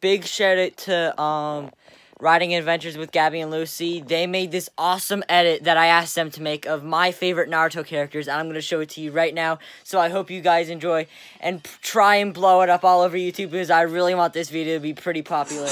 big shout out to um, Riding Adventures with Gabby and Lucy. They made this awesome edit that I asked them to make of my favorite Naruto characters, and I'm going to show it to you right now. So I hope you guys enjoy and try and blow it up all over YouTube because I really want this video to be pretty popular.